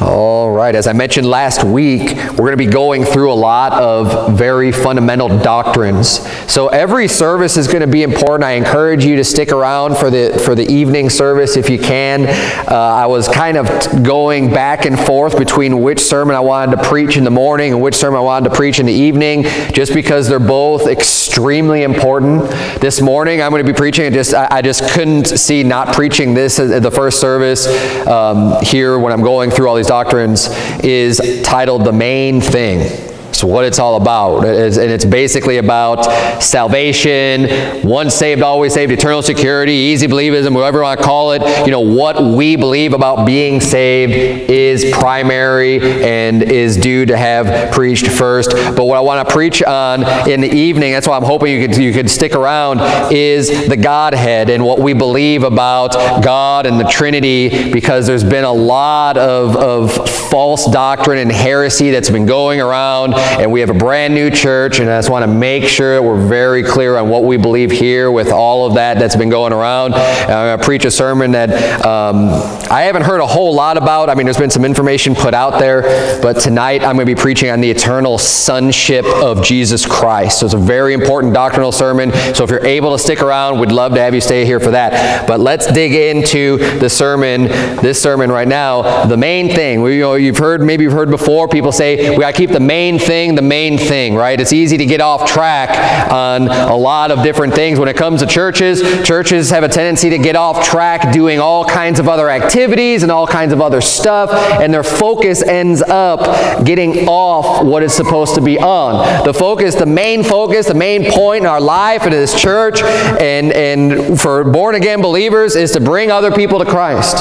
All right, as I mentioned last week, we're going to be going through a lot of very fundamental doctrines. So every service is going to be important. I encourage you to stick around for the for the evening service if you can. Uh, I was kind of going back and forth between which sermon I wanted to preach in the morning and which sermon I wanted to preach in the evening, just because they're both extremely important. This morning I'm going to be preaching. Just I, I just couldn't see not preaching this at the first service um, here when I'm going through all these doctrines is titled The Main Thing. So what it's all about. and it's basically about salvation, once saved, always saved, eternal security, easy believism, whatever you want to call it. You know, what we believe about being saved is primary and is due to have preached first. But what I want to preach on in the evening, that's why I'm hoping you could, you could stick around, is the Godhead and what we believe about God and the Trinity because there's been a lot of, of false doctrine and heresy that's been going around and we have a brand new church, and I just want to make sure that we're very clear on what we believe here with all of that that's been going around. I'm going to preach a sermon that um, I haven't heard a whole lot about. I mean, there's been some information put out there, but tonight I'm going to be preaching on the eternal sonship of Jesus Christ. So it's a very important doctrinal sermon. So if you're able to stick around, we'd love to have you stay here for that. But let's dig into the sermon, this sermon right now. The main thing, we, you know, you've heard, maybe you've heard before, people say we got to keep the main thing the main thing, right? It's easy to get off track on a lot of different things. When it comes to churches, churches have a tendency to get off track doing all kinds of other activities and all kinds of other stuff, and their focus ends up getting off what it's supposed to be on. The focus, the main focus, the main point in our life and in this church and, and for born-again believers is to bring other people to Christ.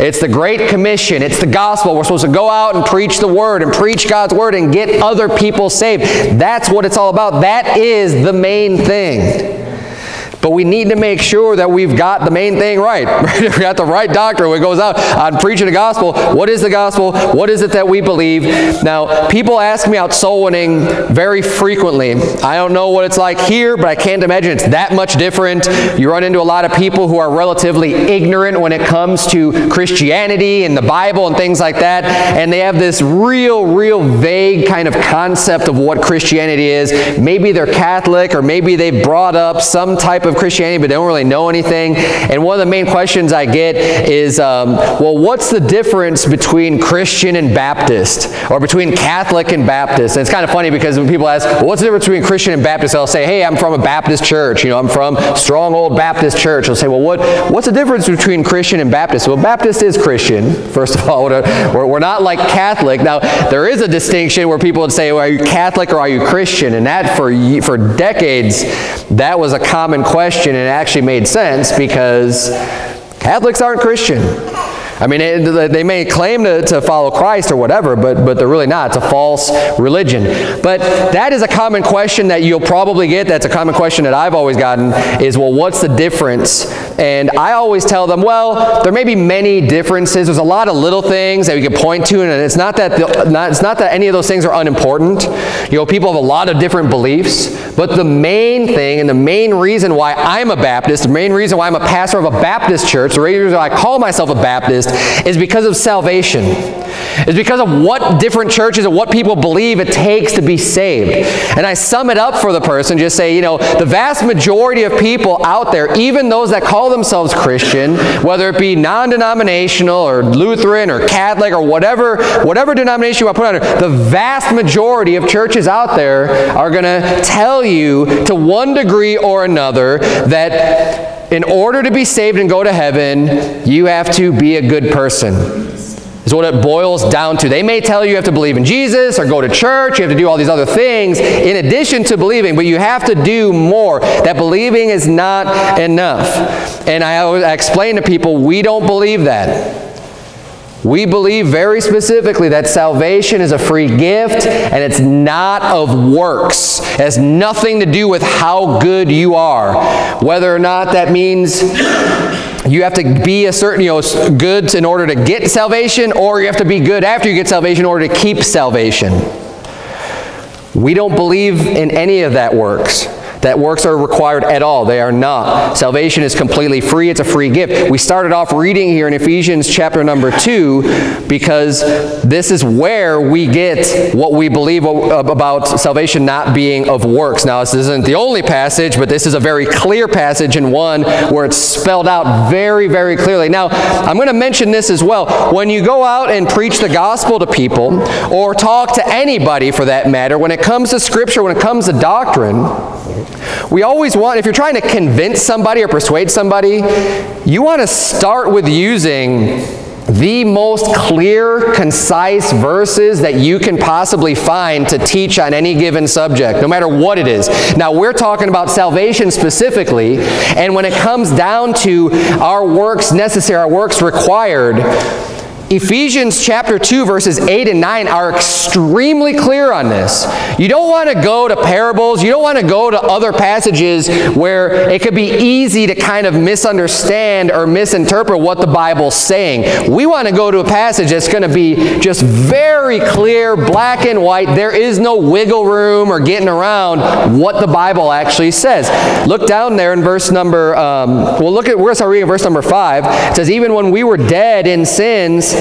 It's the Great Commission. It's the gospel. We're supposed to go out and preach the word and preach God's word and get other people saved. That's what it's all about. That is the main thing. But we need to make sure that we've got the main thing right. we got the right doctrine when it goes out on preaching the gospel. What is the gospel? What is it that we believe? Now, people ask me out soul winning very frequently. I don't know what it's like here, but I can't imagine it's that much different. You run into a lot of people who are relatively ignorant when it comes to Christianity and the Bible and things like that, and they have this real, real vague kind of concept of what Christianity is. Maybe they're Catholic, or maybe they've brought up some type of of Christianity, but they don't really know anything. And one of the main questions I get is, um, well, what's the difference between Christian and Baptist, or between Catholic and Baptist? And it's kind of funny because when people ask, well, what's the difference between Christian and Baptist? I'll say, hey, I'm from a Baptist church. You know, I'm from Strong Hold Baptist church. I'll say, well, what, what's the difference between Christian and Baptist? Well, Baptist is Christian, first of all. We're, we're not like Catholic. Now, there is a distinction where people would say, well, are you Catholic or are you Christian? And that for, for decades, that was a common question question and it actually made sense because Catholics aren't Christian. I mean, they may claim to, to follow Christ or whatever, but, but they're really not. It's a false religion. But that is a common question that you'll probably get. That's a common question that I've always gotten is, well, what's the difference? And I always tell them, well, there may be many differences. There's a lot of little things that we can point to, and it's not that, the, not, it's not that any of those things are unimportant. You know, people have a lot of different beliefs, but the main thing and the main reason why I'm a Baptist, the main reason why I'm a pastor of a Baptist church, the reason why I call myself a Baptist is because of salvation. It's because of what different churches and what people believe it takes to be saved. And I sum it up for the person, just say, you know, the vast majority of people out there, even those that call themselves Christian, whether it be non-denominational or Lutheran or Catholic or whatever, whatever denomination you want to put under, the vast majority of churches out there are going to tell you to one degree or another that in order to be saved and go to heaven, you have to be a good person. Is what it boils down to. They may tell you you have to believe in Jesus or go to church, you have to do all these other things in addition to believing, but you have to do more. That believing is not enough. And I, explain to people, we don't believe that. We believe very specifically that salvation is a free gift and it's not of works. It has nothing to do with how good you are. Whether or not that means you have to be a certain, you know, good in order to get salvation or you have to be good after you get salvation in order to keep salvation. We don't believe in any of that works. That works are required at all. They are not. Salvation is completely free. It's a free gift. We started off reading here in Ephesians chapter number 2 because this is where we get what we believe about salvation not being of works. Now, this isn't the only passage, but this is a very clear passage and one where it's spelled out very, very clearly. Now, I'm going to mention this as well. When you go out and preach the gospel to people or talk to anybody for that matter, when it comes to Scripture, when it comes to doctrine, we always want, if you're trying to convince somebody or persuade somebody, you want to start with using the most clear, concise verses that you can possibly find to teach on any given subject, no matter what it is. Now, we're talking about salvation specifically, and when it comes down to our works necessary, our works required, Ephesians chapter 2 verses 8 and 9 are extremely clear on this. You don't want to go to parables. You don't want to go to other passages where it could be easy to kind of misunderstand or misinterpret what the Bible's saying. We want to go to a passage that's going to be just very clear, black and white. There is no wiggle room or getting around what the Bible actually says. Look down there in verse number, um, well, look at, we're going to start reading verse number 5. It says, Even when we were dead in sins,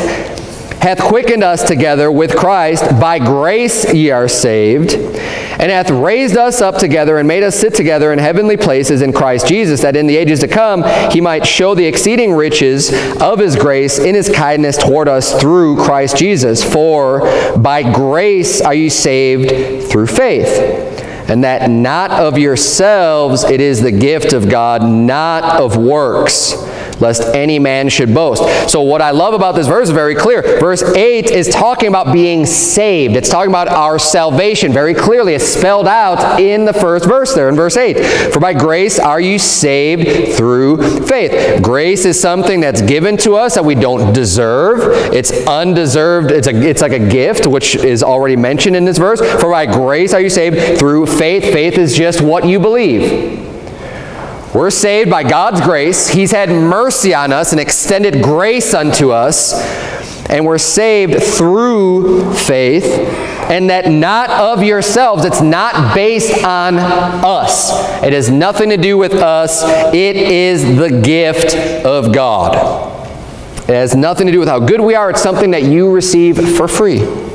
hath quickened us together with Christ. By grace ye are saved, and hath raised us up together and made us sit together in heavenly places in Christ Jesus, that in the ages to come he might show the exceeding riches of his grace in his kindness toward us through Christ Jesus. For by grace are ye saved through faith and that not of yourselves, it is the gift of God, not of works, lest any man should boast. So what I love about this verse is very clear. Verse 8 is talking about being saved. It's talking about our salvation very clearly. It's spelled out in the first verse there in verse 8. For by grace are you saved through faith. Grace is something that's given to us that we don't deserve. It's undeserved. It's, a, it's like a gift, which is already mentioned in this verse. For by grace are you saved through faith. Faith is just what you believe. We're saved by God's grace. He's had mercy on us and extended grace unto us. And we're saved through faith. And that not of yourselves. It's not based on us. It has nothing to do with us. It is the gift of God. It has nothing to do with how good we are. It's something that you receive for free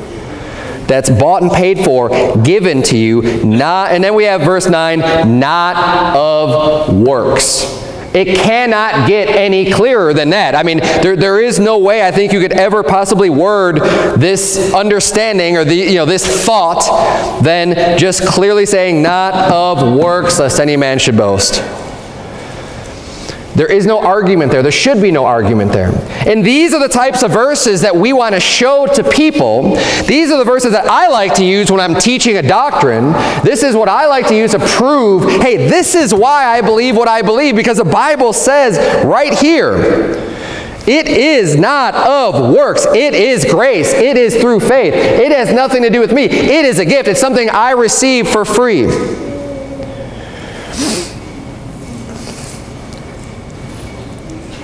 that's bought and paid for, given to you, not, and then we have verse 9, not of works. It cannot get any clearer than that. I mean, there, there is no way I think you could ever possibly word this understanding or the, you know, this thought than just clearly saying, not of works, lest any man should boast. There is no argument there. There should be no argument there. And these are the types of verses that we want to show to people. These are the verses that I like to use when I'm teaching a doctrine. This is what I like to use to prove, hey, this is why I believe what I believe, because the Bible says right here, it is not of works. It is grace. It is through faith. It has nothing to do with me. It is a gift. It's something I receive for free.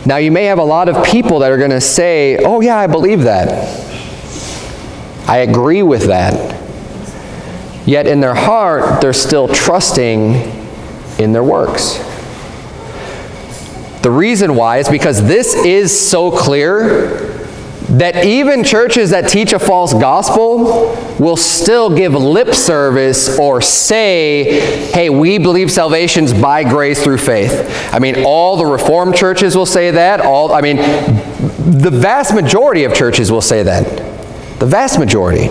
Now, you may have a lot of people that are going to say, oh, yeah, I believe that. I agree with that. Yet in their heart, they're still trusting in their works. The reason why is because this is so clear that even churches that teach a false gospel will still give lip service or say, hey, we believe salvation's by grace through faith. I mean, all the Reformed churches will say that. All, I mean, the vast majority of churches will say that. The vast majority.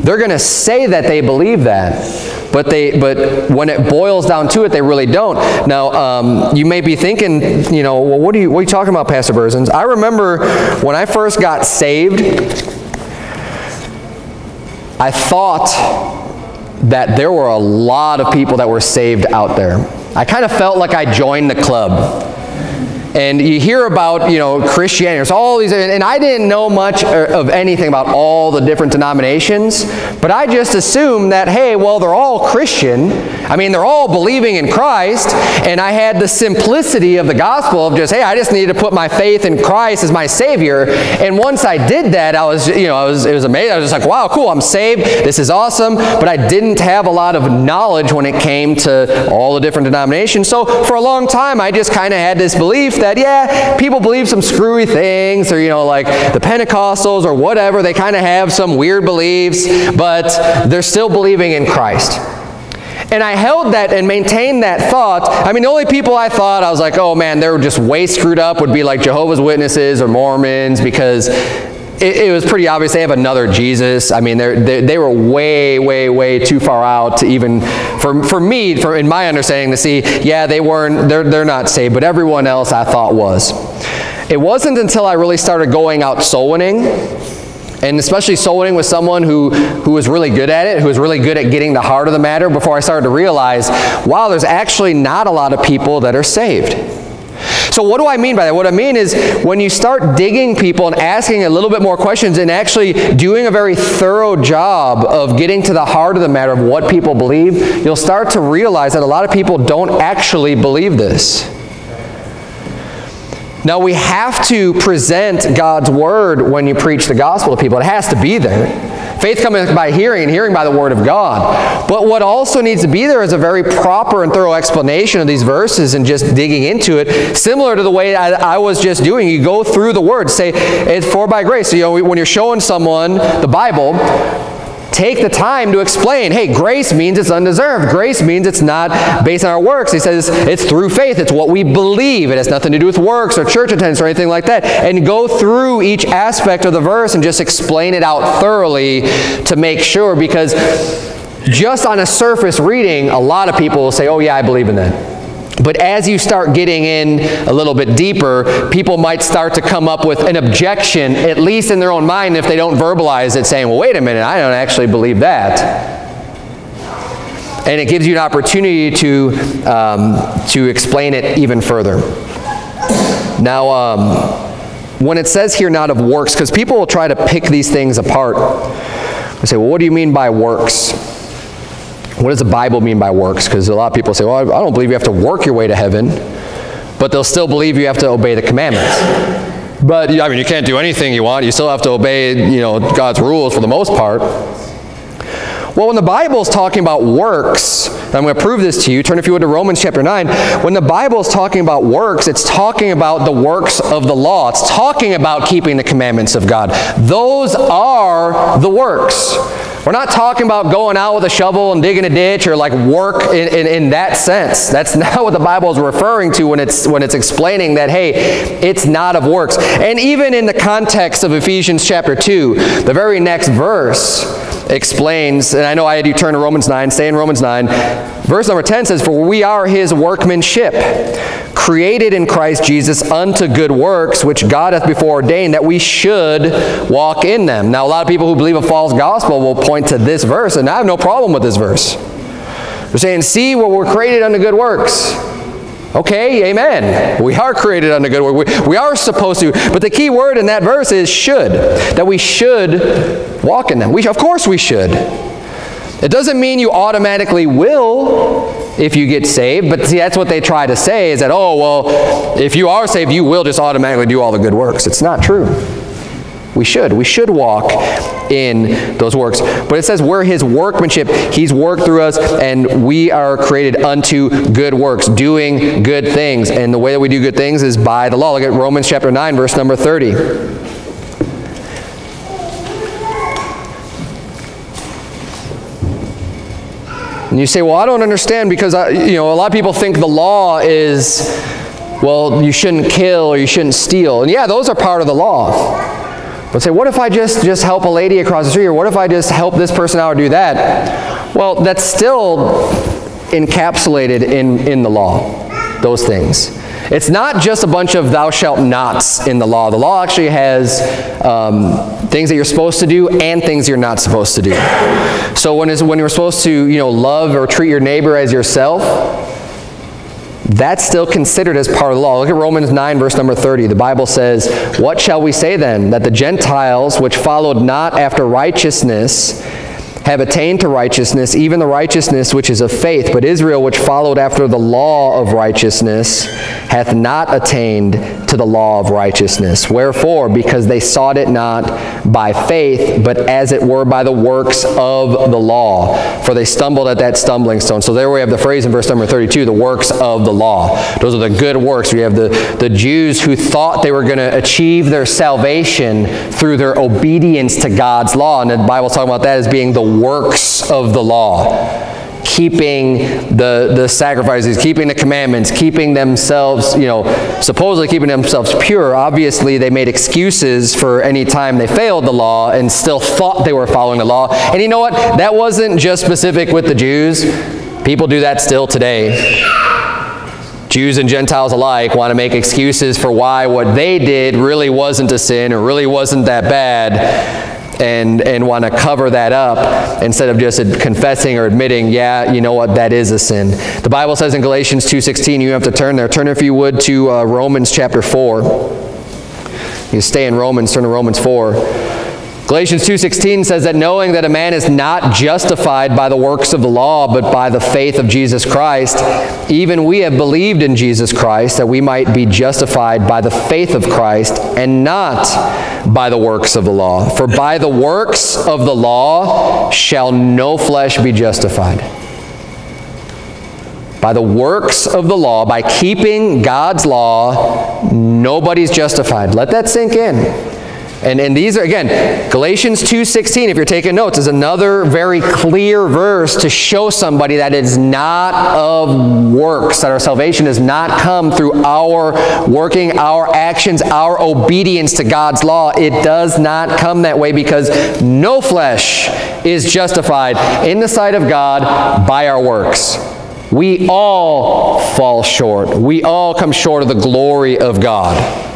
They're going to say that they believe that. But, they, but when it boils down to it, they really don't. Now, um, you may be thinking, you know, well, what are you, what are you talking about, Pastor Berzins? I remember when I first got saved, I thought that there were a lot of people that were saved out there. I kind of felt like I joined the club. And you hear about, you know, Christianity. There's all these, and I didn't know much uh, of anything about all the different denominations, but I just assumed that, hey, well, they're all Christian. I mean, they're all believing in Christ, and I had the simplicity of the gospel of just, hey, I just need to put my faith in Christ as my Savior. And once I did that, I was, you know, I was, it was amazing. I was just like, wow, cool, I'm saved. This is awesome. But I didn't have a lot of knowledge when it came to all the different denominations. So for a long time, I just kind of had this belief yeah, people believe some screwy things or, you know, like the Pentecostals or whatever. They kind of have some weird beliefs, but they're still believing in Christ. And I held that and maintained that thought. I mean, the only people I thought, I was like, oh man, they're just way screwed up would be like Jehovah's Witnesses or Mormons because it, it, was pretty obvious they have another Jesus. I mean, they they were way, way, way too far out to even, for, for me, for, in my understanding, to see, yeah, they weren't, they're, they're not saved, but everyone else I thought was. It wasn't until I really started going out soul winning and especially soul winning with someone who, who was really good at it, who was really good at getting the heart of the matter, before I started to realize, wow, there's actually not a lot of people that are saved. So what do I mean by that? What I mean is when you start digging people and asking a little bit more questions and actually doing a very thorough job of getting to the heart of the matter of what people believe, you'll start to realize that a lot of people don't actually believe this. Now, we have to present God's Word when you preach the gospel to people. It has to be there. Faith cometh by hearing, and hearing by the Word of God. But what also needs to be there is a very proper and thorough explanation of these verses and just digging into it, similar to the way I, I was just doing. You go through the Word, say, it's for by grace. So, you know, when you're showing someone the Bible, take the time to explain, hey, grace means it's undeserved. Grace means it's not based on our works. He says it's through faith. It's what we believe. It has nothing to do with works or church attendance or anything like that. And go through each aspect of the verse and just explain it out thoroughly to make sure because just on a surface reading, a lot of people will say, oh yeah, I believe in that. But as you start getting in a little bit deeper, people might start to come up with an objection, at least in their own mind, if they don't verbalize it, saying, well, wait a minute, I don't actually believe that. And it gives you an opportunity to, um, to explain it even further. Now, um, when it says here not of works, because people will try to pick these things apart. They say, well, what do you mean by works? What does the Bible mean by works? Because a lot of people say, well, I don't believe you have to work your way to heaven, but they'll still believe you have to obey the commandments. But, I mean, you can't do anything you want. You still have to obey, you know, God's rules for the most part. Well, when the Bible is talking about works, I'm going to prove this to you. Turn, if you would, to Romans chapter 9. When the Bible is talking about works, it's talking about the works of the law. It's talking about keeping the commandments of God. Those are the works. We're not talking about going out with a shovel and digging a ditch or like work in, in, in, that sense. That's not what the Bible is referring to when it's, when it's explaining that, hey, it's not of works. And even in the context of Ephesians chapter 2, the very next verse explains, and I know I had you turn to Romans 9, stay in Romans 9. Verse number 10 says, For we are his workmanship, created in Christ Jesus unto good works, which God hath before ordained that we should walk in them. Now, a lot of people who believe a false gospel will point to this verse, and I have no problem with this verse. They're saying, see, well, we're created unto good works. Okay, amen. We are created unto good work. We, we are supposed to. But the key word in that verse is should. That we should walk in them. We, of course we should. It doesn't mean you automatically will if you get saved. But see, that's what they try to say is that, oh, well, if you are saved, you will just automatically do all the good works. It's not true. We should. We should walk in those works. But it says we're his workmanship. He's worked through us and we are created unto good works, doing good things. And the way that we do good things is by the law. Look at Romans chapter 9, verse number 30. And you say, well, I don't understand because, I, you know, a lot of people think the law is, well, you shouldn't kill or you shouldn't steal. And yeah, those are part of the law. But say, what if I just, just help a lady across the street, or what if I just help this person out or do that? Well, that's still encapsulated in, in the law, those things. It's not just a bunch of thou shalt nots in the law. The law actually has um, things that you're supposed to do and things you're not supposed to do. So when, when you're supposed to you know, love or treat your neighbor as yourself, that's still considered as part of the law. Look at Romans 9, verse number 30. The Bible says, What shall we say then? That the Gentiles, which followed not after righteousness, have attained to righteousness, even the righteousness which is of faith. But Israel, which followed after the law of righteousness, hath not attained to the law of righteousness. Wherefore? Because they sought it not by faith, but as it were by the works of the law. For they stumbled at that stumbling stone. So there we have the phrase in verse number 32, the works of the law. Those are the good works. We have the, the Jews who thought they were going to achieve their salvation through their obedience to God's law. And the Bible's talking about that as being the works of the law keeping the, the sacrifices, keeping the commandments, keeping themselves, you know, supposedly keeping themselves pure. Obviously, they made excuses for any time they failed the law and still thought they were following the law. And you know what? That wasn't just specific with the Jews. People do that still today. Jews and Gentiles alike want to make excuses for why what they did really wasn't a sin or really wasn't that bad and, and want to cover that up instead of just confessing or admitting, yeah, you know what, that is a sin. The Bible says in Galatians 2.16, you have to turn there. Turn, if you would, to uh, Romans chapter 4. You stay in Romans, turn to Romans 4. Galatians 2.16 says that knowing that a man is not justified by the works of the law, but by the faith of Jesus Christ, even we have believed in Jesus Christ that we might be justified by the faith of Christ and not by the works of the law. For by the works of the law shall no flesh be justified. By the works of the law, by keeping God's law, nobody's justified. Let that sink in. And, and these are, again, Galatians 2.16, if you're taking notes, is another very clear verse to show somebody that it's not of works, that our salvation does not come through our working, our actions, our obedience to God's law. It does not come that way because no flesh is justified in the sight of God by our works. We all fall short. We all come short of the glory of God.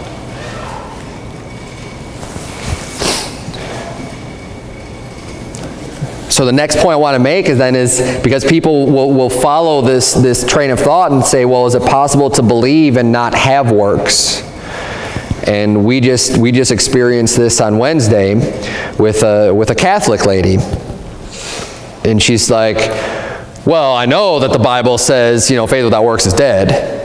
So the next point I want to make is then is because people will, will follow this, this train of thought and say, well, is it possible to believe and not have works? And we just, we just experienced this on Wednesday with a, with a Catholic lady. And she's like, well, I know that the Bible says, you know, faith without works is dead.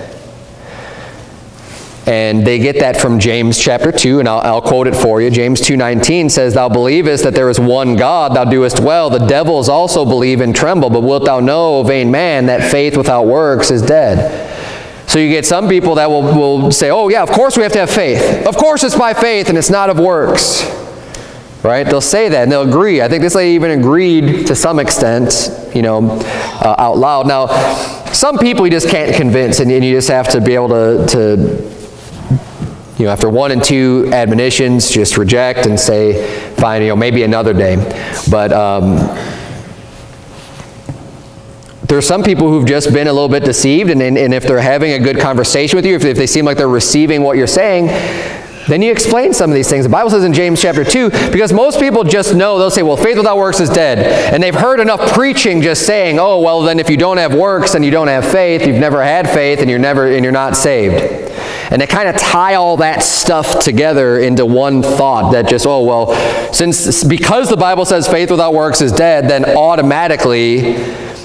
And they get that from James chapter 2, and I'll, I'll, quote it for you. James 2.19 says, Thou believest that there is one God, thou doest well. The devils also believe and tremble, but wilt thou know, vain man, that faith without works is dead. So you get some people that will, will say, oh yeah, of course we have to have faith. Of course it's by faith and it's not of works. Right? They'll say that and they'll agree. I think this lady even agreed to some extent, you know, uh, out loud. Now, some people you just can't convince and, and you just have to be able to, to you know, after one and two admonitions, just reject and say, fine, you know, maybe another day. But um, there are some people who've just been a little bit deceived, and, and, and if they're having a good conversation with you, if, if they seem like they're receiving what you're saying, then you explain some of these things. The Bible says in James chapter 2, because most people just know, they'll say, well, faith without works is dead. And they've heard enough preaching just saying, oh, well, then if you don't have works and you don't have faith, you've never had faith and you're never and you're not saved. And they kind of tie all that stuff together into one thought that just, oh, well, since because the Bible says faith without works is dead, then automatically,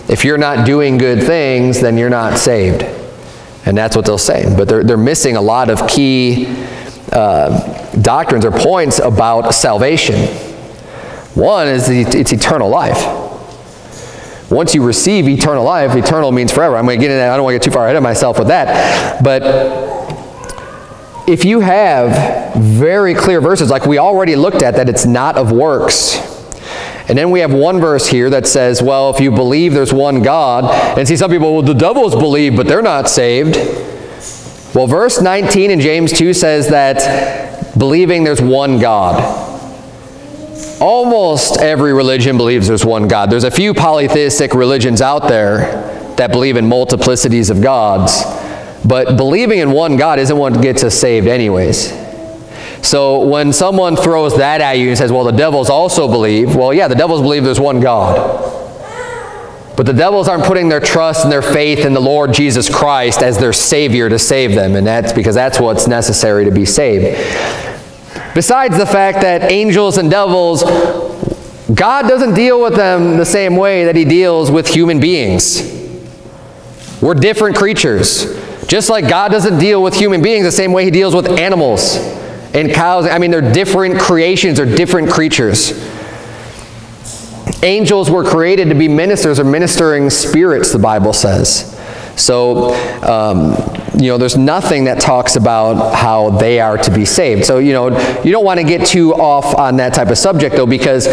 if you're not doing good things, then you're not saved. And that's what they'll say. But they're, they're missing a lot of key uh, doctrines or points about salvation. One is it's eternal life. Once you receive eternal life, eternal means forever. I'm going to get in that. I don't want to get too far ahead of myself with that. But if you have very clear verses, like we already looked at, that it's not of works, and then we have one verse here that says, well, if you believe there's one God, and see some people, well, the devils believe, but they're not saved. Well, verse 19 in James 2 says that believing there's one God. Almost every religion believes there's one God. There's a few polytheistic religions out there that believe in multiplicities of gods. But believing in one God isn't what gets us saved anyways. So when someone throws that at you and says, well, the devils also believe, well, yeah, the devils believe there's one God. But the devils aren't putting their trust and their faith in the Lord Jesus Christ as their Savior to save them, and that's because that's what's necessary to be saved. Besides the fact that angels and devils, God doesn't deal with them the same way that He deals with human beings. We're different creatures. Just like God doesn't deal with human beings the same way He deals with animals and cows. I mean, they're different creations, they're different creatures. Angels were created to be ministers or ministering spirits, the Bible says. So, um, you know, there's nothing that talks about how they are to be saved. So, you know, you don't want to get too off on that type of subject, though, because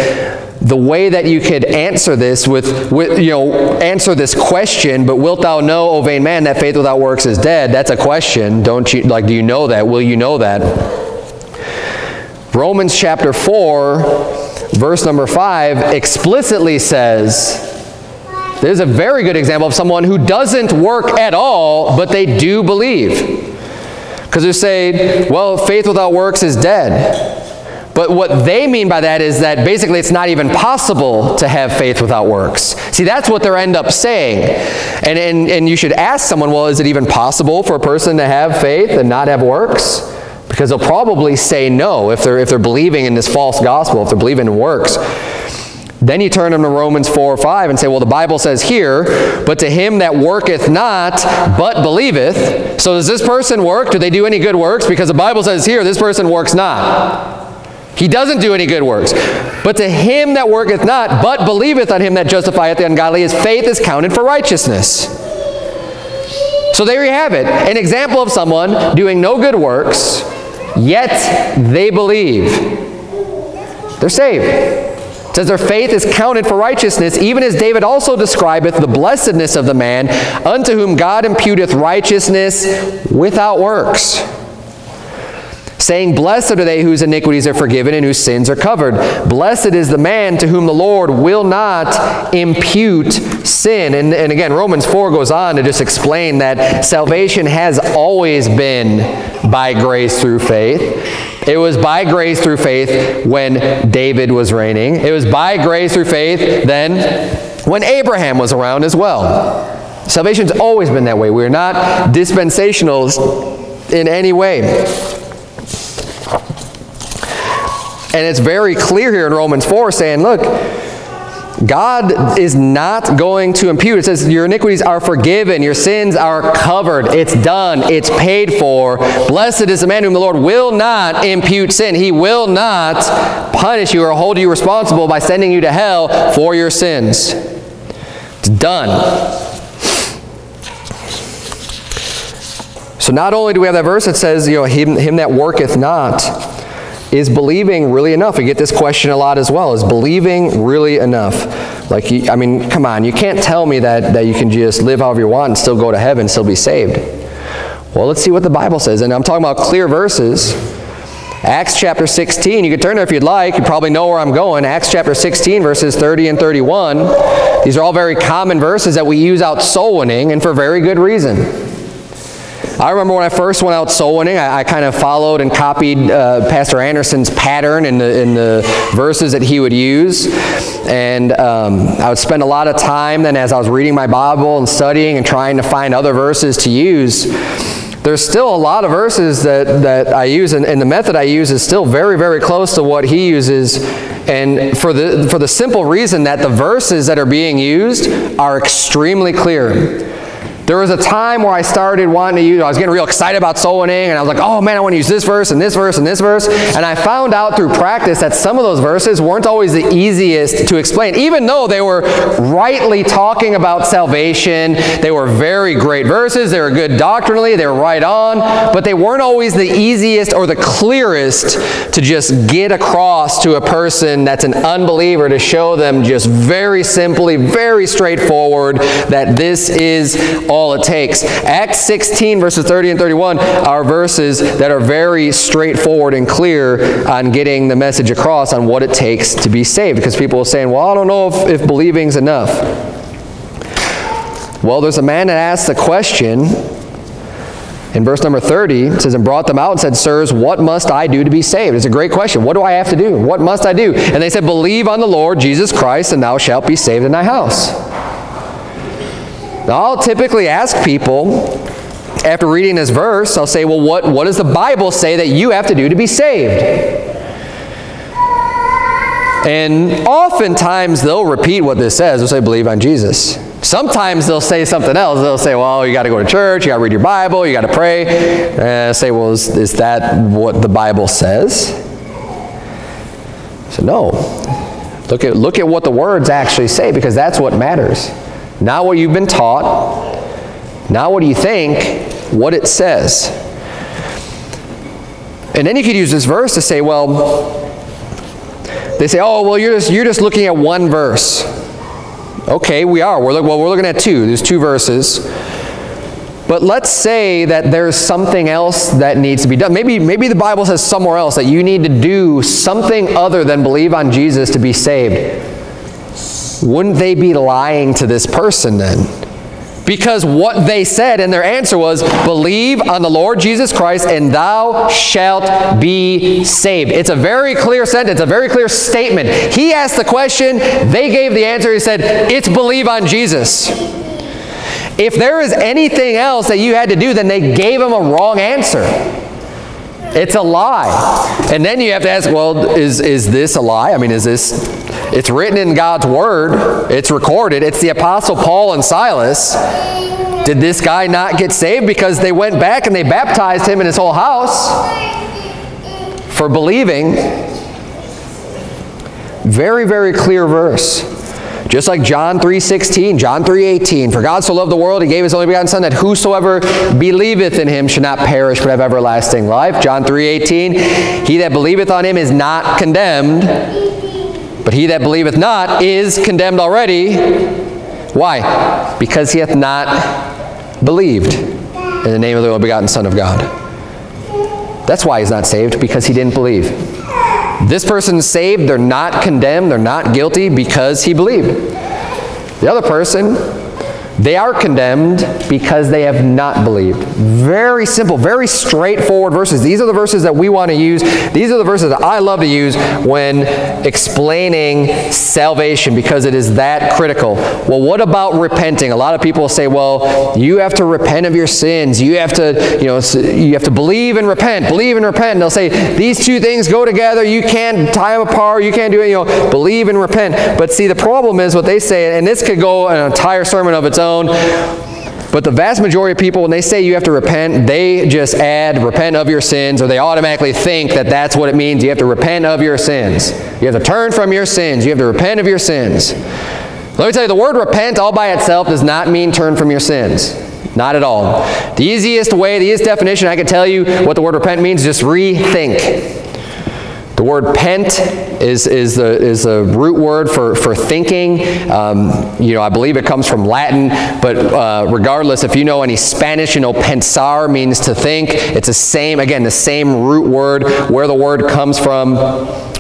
the way that you could answer this with, with, you know, answer this question, but wilt thou know, O vain man, that faith without works is dead? That's a question. Don't you, like, do you know that? Will you know that? Romans chapter 4 verse number 5 explicitly says, this is a very good example of someone who doesn't work at all, but they do believe. Because they say, well, faith without works is dead. But what they mean by that is that basically it's not even possible to have faith without works. See, that's what they end up saying. And, and, and you should ask someone, well, is it even possible for a person to have faith and not have works? Because they'll probably say no if they're, if they're believing in this false gospel, if they're believing in works. Then you turn them to Romans 4 or 5 and say, well, the Bible says here, but to him that worketh not, but believeth. So does this person work? Do they do any good works? Because the Bible says here, this person works not. He doesn't do any good works. But to him that worketh not, but believeth on him that justifieth the ungodly, his faith is counted for righteousness. So there you have it. An example of someone doing no good works, yet they believe. They're saved. It says their faith is counted for righteousness, even as David also describeth the blessedness of the man unto whom God imputeth righteousness without works. Saying, Blessed are they whose iniquities are forgiven and whose sins are covered. Blessed is the man to whom the Lord will not impute sin. And, and again, Romans 4 goes on to just explain that salvation has always been by grace through faith. It was by grace through faith when David was reigning. It was by grace through faith then when Abraham was around as well. Salvation's always been that way. We're not dispensationals in any way. And it's very clear here in Romans 4 saying, look, God is not going to impute. It says your iniquities are forgiven, your sins are covered. It's done, it's paid for. Blessed is the man whom the Lord will not impute sin. He will not punish you or hold you responsible by sending you to hell for your sins. It's done. So not only do we have that verse that says, you know, him, him that worketh not, is believing really enough? We get this question a lot as well. Is believing really enough? Like, I mean, come on. You can't tell me that, that you can just live however you want and still go to heaven, still be saved. Well, let's see what the Bible says. And I'm talking about clear verses. Acts chapter 16. You can turn there if you'd like. You probably know where I'm going. Acts chapter 16, verses 30 and 31. These are all very common verses that we use out soul winning, and for very good reason. I remember when I first went out soul winning, I, I kind of followed and copied uh, Pastor Anderson's pattern in the, in the verses that he would use. And um, I would spend a lot of time then as I was reading my Bible and studying and trying to find other verses to use. There's still a lot of verses that, that I use, and, and the method I use is still very, very close to what he uses and for the, for the simple reason that the verses that are being used are extremely clear. There was a time where I started wanting to use, I was getting real excited about soul winning, and I was like, oh man, I want to use this verse and this verse and this verse. And I found out through practice that some of those verses weren't always the easiest to explain, even though they were rightly talking about salvation. They were very great verses, they were good doctrinally, they were right on, but they weren't always the easiest or the clearest to just get across to a person that's an unbeliever to show them just very simply, very straightforward that this is all it takes. Acts 16, verses 30 and 31 are verses that are very straightforward and clear on getting the message across on what it takes to be saved. Because people are saying, well, I don't know if, if believing's enough. Well, there's a man that asked the question in verse number 30, it says, And brought them out and said, Sirs, what must I do to be saved? It's a great question. What do I have to do? What must I do? And they said, Believe on the Lord Jesus Christ, and thou shalt be saved in thy house. I'll typically ask people after reading this verse, I'll say, well, what, what does the Bible say that you have to do to be saved? And oftentimes they'll repeat what this says. They'll say, believe on Jesus. Sometimes they'll say something else. They'll say, well, you got to go to church, you got to read your Bible, you got to pray. And I say, well, is, is that what the Bible says? So no. Look at, look at what the words actually say because that's what matters. Not what you've been taught, not what you think, what it says. And then you could use this verse to say, well, they say, oh, well, you're just, you're just looking at one verse. Okay, we are. We're, look, well, we're looking at two. There's two verses. But let's say that there's something else that needs to be done. Maybe, maybe the Bible says somewhere else that you need to do something other than believe on Jesus to be saved. Wouldn't they be lying to this person then? Because what they said and their answer was, Believe on the Lord Jesus Christ and thou shalt be saved. It's a very clear sentence, a very clear statement. He asked the question, they gave the answer. He said, It's believe on Jesus. If there is anything else that you had to do, then they gave him a wrong answer. It's a lie. And then you have to ask, well, is, is this a lie? I mean, is this, it's written in God's Word. It's recorded. It's the Apostle Paul and Silas. Did this guy not get saved because they went back and they baptized him and his whole house for believing? Very, very clear verse. Just like John 3.16, John 3.18, For God so loved the world, he gave his only begotten Son, that whosoever believeth in him should not perish, but have everlasting life. John 3.18, He that believeth on him is not condemned, but he that believeth not is condemned already. Why? Because he hath not believed in the name of the only begotten Son of God. That's why he's not saved, because he didn't believe. This person's saved, they're not condemned, they're not guilty because he believed. The other person they are condemned because they have not believed. Very simple, very straightforward verses. These are the verses that we want to use. These are the verses that I love to use when explaining salvation because it is that critical. Well, what about repenting? A lot of people say, well, you have to repent of your sins. You have to, you know, you have to believe and repent. Believe and repent. And they'll say these two things go together. You can't tie them apart. You can't do it. You know, believe and repent. But see, the problem is what they say, and this could go an entire sermon of its own But the vast majority of people, when they say you have to repent, they just add repent of your sins, or they automatically think that that's what it means. You have to repent of your sins. You have to turn from your sins. You have to repent of your sins. Let me tell you, the word repent all by itself does not mean turn from your sins. Not at all. The easiest way, the easiest definition I can tell you what the word repent means is just rethink. The word pent is, is, the, is a root word for, for thinking. Um, you know, I believe it comes from Latin, but uh, regardless, if you know any Spanish, you know pensar means to think. It's the same, again, the same root word where the word comes from.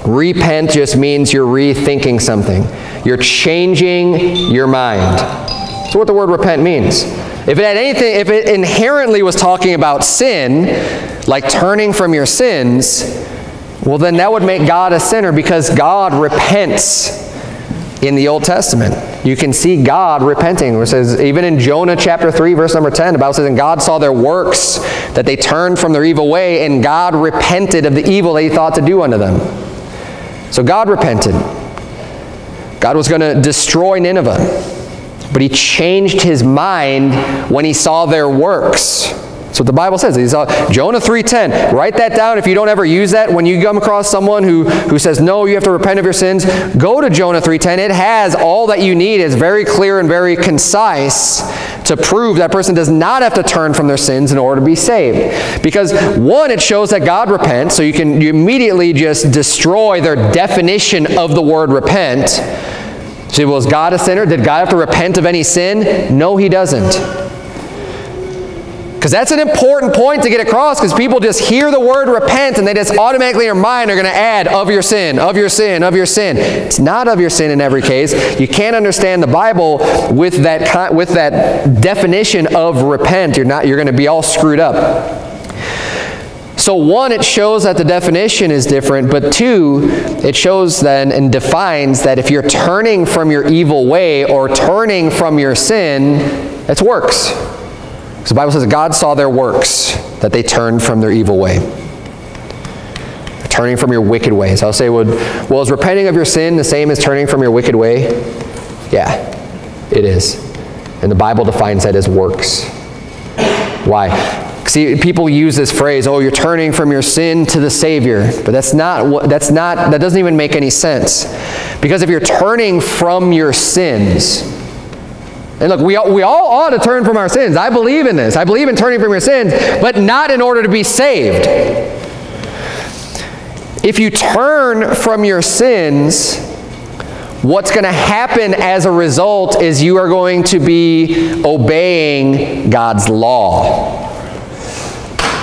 Repent just means you're rethinking something. You're changing your mind. That's what the word repent means. If it had anything, if it inherently was talking about sin, like turning from your sins, well, then that would make God a sinner because God repents in the Old Testament. You can see God repenting. It says, even in Jonah chapter 3, verse number 10, the Bible says, And God saw their works, that they turned from their evil way, and God repented of the evil they thought to do unto them. So God repented. God was going to destroy Nineveh. But he changed his mind when he saw their works. That's what the Bible says. He's, uh, Jonah 3.10. Write that down if you don't ever use that. When you come across someone who, who says, no, you have to repent of your sins, go to Jonah 3.10. It has all that you need. It's very clear and very concise to prove that person does not have to turn from their sins in order to be saved. Because one, it shows that God repents, so you can you immediately just destroy their definition of the word repent. So, is God a sinner? Did God have to repent of any sin? No, he doesn't. Because that's an important point to get across because people just hear the word repent and they just automatically in their mind are going to add of your sin, of your sin, of your sin. It's not of your sin in every case. You can't understand the Bible with that, with that definition of repent. You're, not, you're going to be all screwed up. So one, it shows that the definition is different, but two, it shows then and defines that if you're turning from your evil way or turning from your sin, It's works. Because the Bible says God saw their works, that they turned from their evil way. Turning from your wicked ways. I'll say, well, well, is repenting of your sin the same as turning from your wicked way? Yeah, it is. And the Bible defines that as works. Why? See, people use this phrase, "Oh, you're turning from your sin to the Savior," but that's not. That's not. That doesn't even make any sense, because if you're turning from your sins, and look, we all, we all ought to turn from our sins. I believe in this. I believe in turning from your sins, but not in order to be saved. If you turn from your sins, what's going to happen as a result is you are going to be obeying God's law.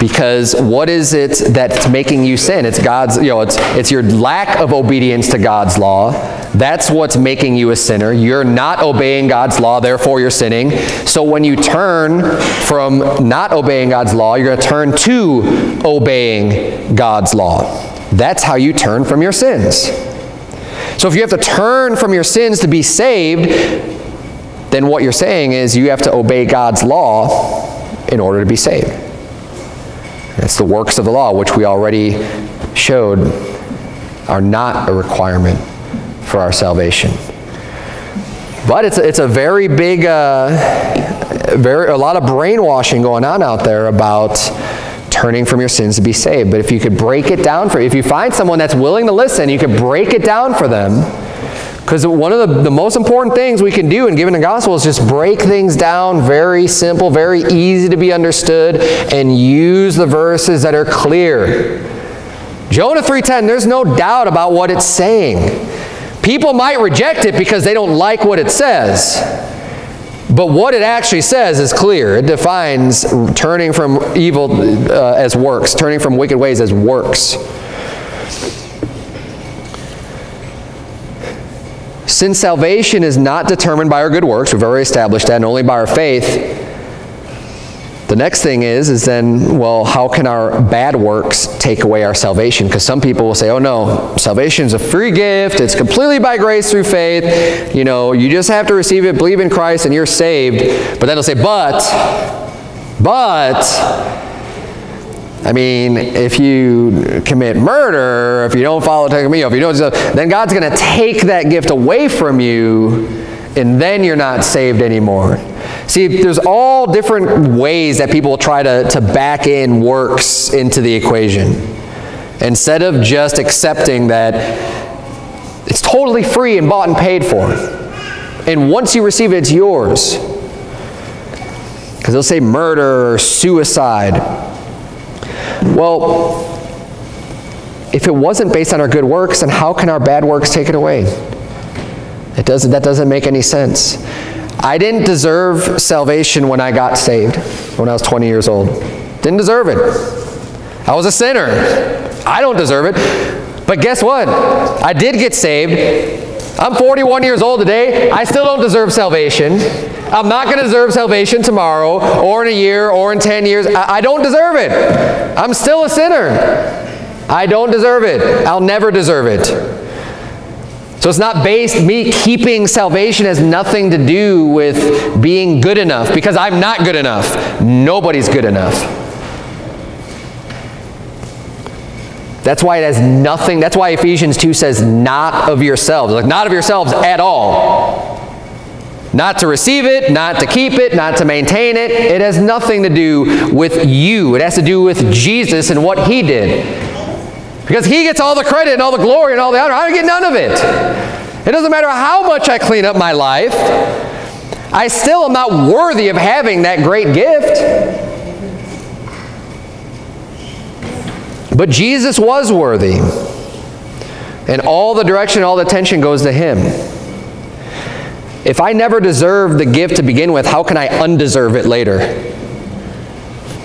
Because what is it that's making you sin? It's God's, you know, it's, it's your lack of obedience to God's law. That's what's making you a sinner. You're not obeying God's law, therefore you're sinning. So when you turn from not obeying God's law, you're going to turn to obeying God's law. That's how you turn from your sins. So if you have to turn from your sins to be saved, then what you're saying is you have to obey God's law in order to be saved. It's the works of the law, which we already showed are not a requirement for our salvation. But it's a, it's a very big, uh, very, a lot of brainwashing going on out there about turning from your sins to be saved. But if you could break it down for, if you find someone that's willing to listen, you could break it down for them because one of the, the most important things we can do in giving the gospel is just break things down very simple, very easy to be understood, and use the verses that are clear. Jonah 3.10, there's no doubt about what it's saying. People might reject it because they don't like what it says. But what it actually says is clear. It defines turning from evil uh, as works, turning from wicked ways as works. Since salvation is not determined by our good works, we've already established that, and only by our faith, the next thing is, is then, well, how can our bad works take away our salvation? Because some people will say, oh no, salvation is a free gift. It's completely by grace through faith. You know, you just have to receive it, believe in Christ, and you're saved. But then they'll say, but, but, I mean, if you commit murder, if you don't follow me, if you don't, then God's going to take that gift away from you, and then you're not saved anymore. See, there's all different ways that people try to, to back in works into the equation. Instead of just accepting that it's totally free and bought and paid for. And once you receive it, it's yours. Because they'll say murder or suicide well, if it wasn't based on our good works, then how can our bad works take it away? It doesn't, that doesn't make any sense. I didn't deserve salvation when I got saved, when I was 20 years old. Didn't deserve it. I was a sinner. I don't deserve it. But guess what? I did get saved. I'm 41 years old today. I still don't deserve salvation. I'm not going to deserve salvation tomorrow or in a year or in 10 years. I, I don't deserve it. I'm still a sinner. I don't deserve it. I'll never deserve it. So it's not based, me keeping salvation has nothing to do with being good enough because I'm not good enough. Nobody's good enough. That's why it has nothing, that's why Ephesians 2 says not of yourselves. Like not of yourselves at all. Not to receive it, not to keep it, not to maintain it. It has nothing to do with you. It has to do with Jesus and what he did. Because he gets all the credit and all the glory and all the honor. I don't get none of it. It doesn't matter how much I clean up my life. I still am not worthy of having that great gift. But Jesus was worthy. And all the direction, all the attention goes to him. If I never deserved the gift to begin with, how can I undeserve it later?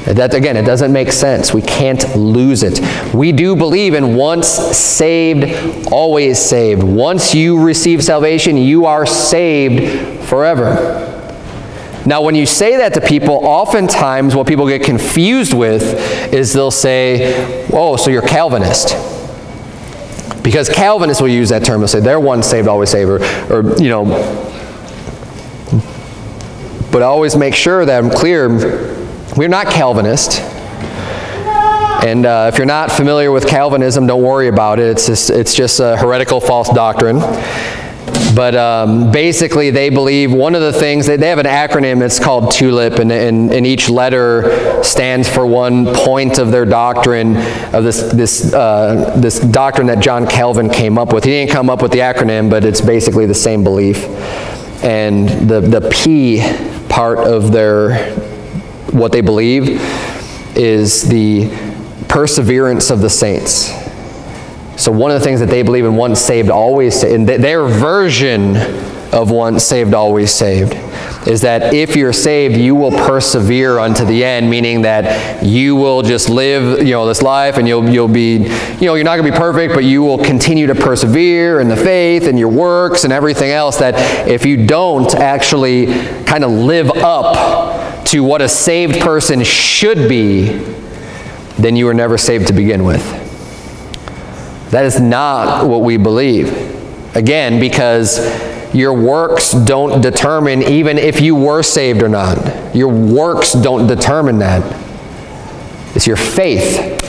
That, again, it doesn't make sense. We can't lose it. We do believe in once saved, always saved. Once you receive salvation, you are saved forever. Now, when you say that to people, oftentimes what people get confused with is they'll say, oh, so you're Calvinist. Because Calvinists will use that term. They'll say they're one saved, always saved, or, or you know, but I always make sure that I'm clear. We're not Calvinist. And uh, if you're not familiar with Calvinism, don't worry about it. It's just, it's just a heretical false doctrine. But um, basically, they believe one of the things, they, they have an acronym, it's called TULIP, and, and, and, each letter stands for one point of their doctrine, of this, this, uh, this doctrine that John Calvin came up with. He didn't come up with the acronym, but it's basically the same belief. And the, the P part of their, what they believe, is the perseverance of the saints. So one of the things that they believe in once saved, always saved, in their version of once saved, always saved, is that if you're saved, you will persevere unto the end, meaning that you will just live, you know, this life and you'll, you'll be, you know, you're not going to be perfect, but you will continue to persevere in the faith and your works and everything else that if you don't actually kind of live up to what a saved person should be, then you were never saved to begin with. That is not what we believe. Again, because your works don't determine even if you were saved or not. Your works don't determine that. It's your faith.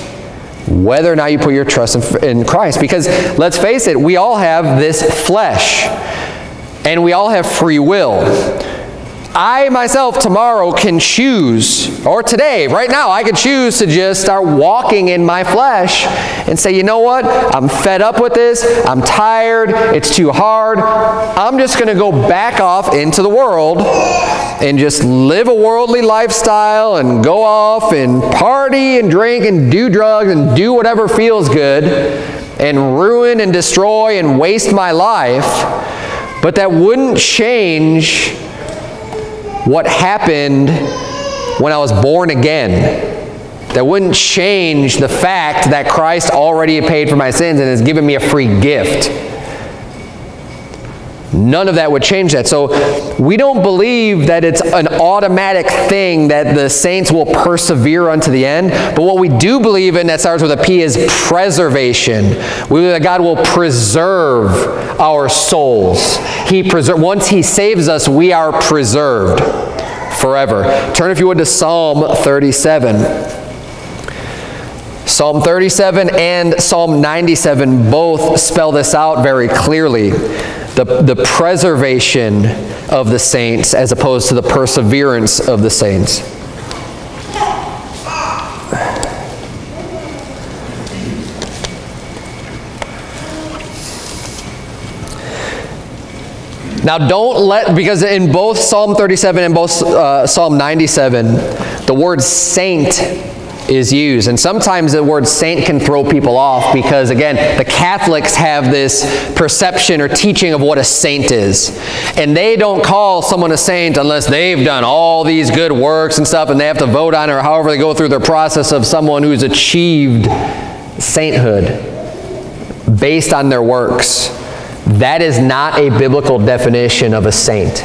Whether or not you put your trust in, Christ. Because let's face it, we all have this flesh. And we all have free will. I myself tomorrow can choose, or today, right now, I could choose to just start walking in my flesh and say, you know what? I'm fed up with this. I'm tired. It's too hard. I'm just going to go back off into the world and just live a worldly lifestyle and go off and party and drink and do drugs and do whatever feels good and ruin and destroy and waste my life. But that wouldn't change what happened when I was born again. That wouldn't change the fact that Christ already paid for my sins and has given me a free gift. None of that would change that. So we don't believe that it's an automatic thing that the saints will persevere unto the end. But what we do believe in that starts with a P is preservation. We believe that God will preserve our souls. He preser- once He saves us, we are preserved forever. Turn, if you would, to Psalm 37. Psalm 37 and Psalm 97 both spell this out very clearly the, the preservation of the saints as opposed to the perseverance of the saints. Now, don't let, because in both Psalm 37 and both uh, Psalm 97, the word saint is used. And sometimes the word saint can throw people off because, again, the Catholics have this perception or teaching of what a saint is. And they don't call someone a saint unless they've done all these good works and stuff and they have to vote on it or however they go through their process of someone who's achieved sainthood based on their works. That is not a biblical definition of a saint.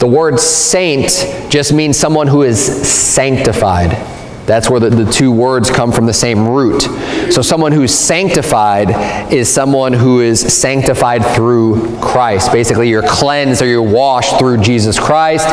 The word saint just means someone who is sanctified. That's where the, the two words come from the same root. So someone who's sanctified is someone who is sanctified through Christ. Basically, you're cleansed or you're washed through Jesus Christ.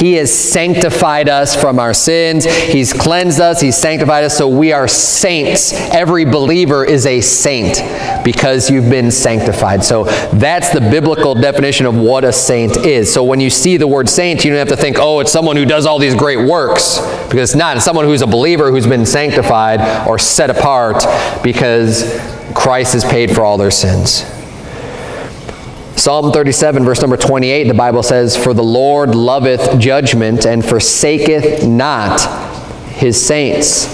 He has sanctified us from our sins. He's cleansed us. He's sanctified us. So we are saints. Every believer is a saint because you've been sanctified. So that's the biblical definition of what a saint is. So when you see the word saint, you don't have to think, oh, it's someone who does all these great works. Because it's not. It's someone who's a believer who's been sanctified or set apart because Christ has paid for all their sins. Psalm 37, verse number 28, the Bible says, For the Lord loveth judgment and forsaketh not his saints.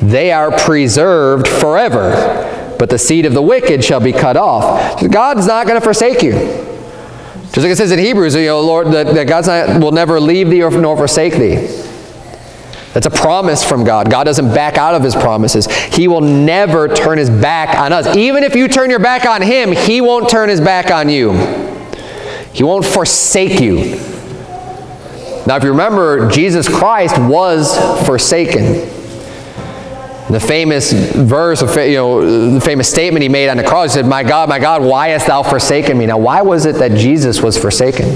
They are preserved forever, but the seed of the wicked shall be cut off. God's not going to forsake you. Just like it says in Hebrews, you know, Lord, that, that God's will never leave thee nor forsake thee. That's a promise from God. God doesn't back out of his promises. He will never turn his back on us. Even if you turn your back on him, he won't turn his back on you. He won't forsake you. Now, if you remember, Jesus Christ was forsaken. The famous verse, you know, the famous statement he made on the cross, he said, My God, my God, why hast thou forsaken me? Now, why was it that Jesus was forsaken?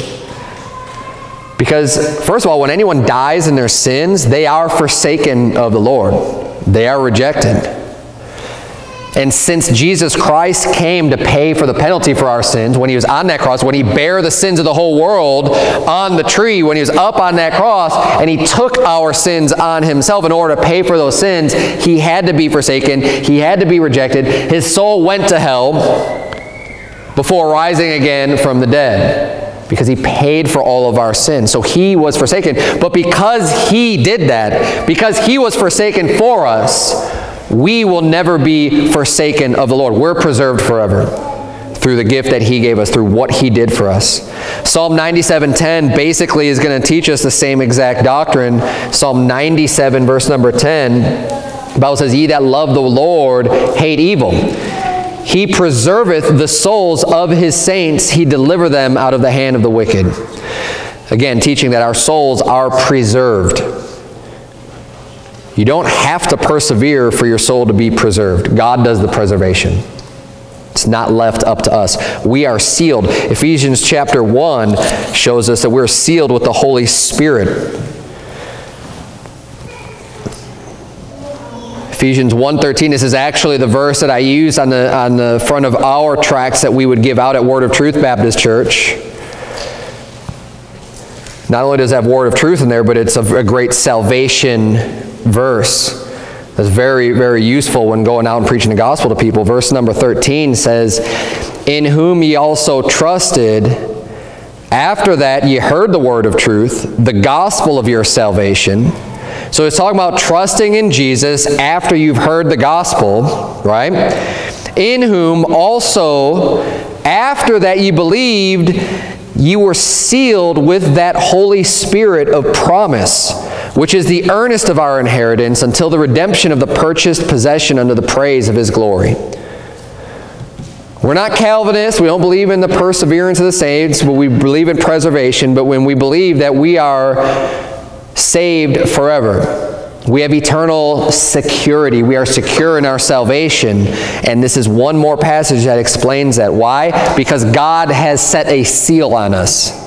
Because, first of all, when anyone dies in their sins, they are forsaken of the Lord. They are rejected. And since Jesus Christ came to pay for the penalty for our sins, when he was on that cross, when he bare the sins of the whole world on the tree, when he was up on that cross, and he took our sins on himself in order to pay for those sins, he had to be forsaken. He had to be rejected. His soul went to hell before rising again from the dead because he paid for all of our sins. So he was forsaken. But because he did that, because he was forsaken for us, we will never be forsaken of the Lord. We're preserved forever through the gift that he gave us, through what he did for us. Psalm 97.10 basically is going to teach us the same exact doctrine. Psalm 97 verse number 10, the Bible says, Ye that love the Lord hate evil. He preserveth the souls of his saints. He deliver them out of the hand of the wicked. Again, teaching that our souls are preserved. You don't have to persevere for your soul to be preserved. God does the preservation. It's not left up to us. We are sealed. Ephesians chapter 1 shows us that we're sealed with the Holy Spirit. Ephesians 1.13, this is actually the verse that I used on the, on the front of our tracts that we would give out at Word of Truth Baptist Church. Not only does it have Word of Truth in there, but it's a, a great salvation verse that's very, very useful when going out and preaching the gospel to people. Verse number 13 says, In whom ye also trusted, after that ye heard the word of truth, the gospel of your salvation. So it's talking about trusting in Jesus after you've heard the gospel, right? In whom also, after that ye believed, you were sealed with that Holy Spirit of promise which is the earnest of our inheritance until the redemption of the purchased possession under the praise of his glory. We're not Calvinists. We don't believe in the perseverance of the saints, but we believe in preservation. But when we believe that we are saved forever, we have eternal security. We are secure in our salvation. And this is one more passage that explains that. Why? Because God has set a seal on us.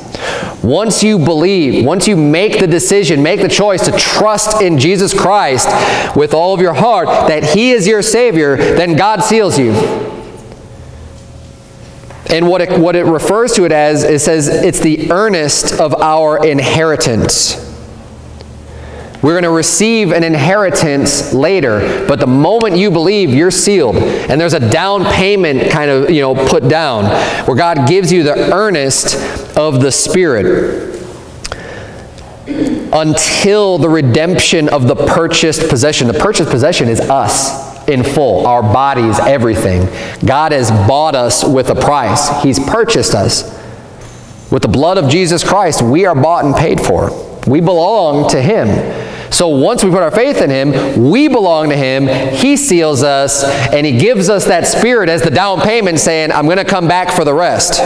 Once you believe, once you make the decision, make the choice to trust in Jesus Christ with all of your heart that He is your Savior, then God seals you. And what it, what it refers to it as, it says it's the earnest of our inheritance. We're going to receive an inheritance later, but the moment you believe, you're sealed. And there's a down payment kind of, you know, put down where God gives you the earnest of the Spirit until the redemption of the purchased possession. The purchased possession is us in full, our bodies, everything. God has bought us with a price. He's purchased us. With the blood of Jesus Christ, we are bought and paid for. We belong to Him. So once we put our faith in Him, we belong to Him. He seals us, and He gives us that Spirit as the down payment saying, I'm going to come back for the rest.